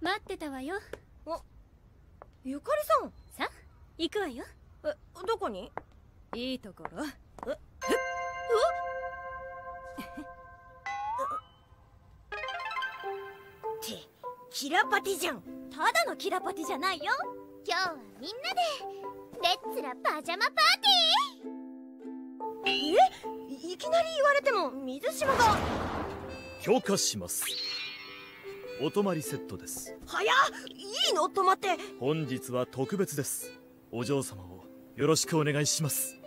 待ってたわよ。ゆかりさん。さ？行くわよ。えどこに？いいところ。っ。てキラパティじゃん。ただのキラパティじゃないよ。今日はみんなでレッツラパジャマパーテいきなり言われても水島が。許可しますお泊まりセットです。早っ！いいの？止まって。本日は特別です。お嬢様をよろしくお願いします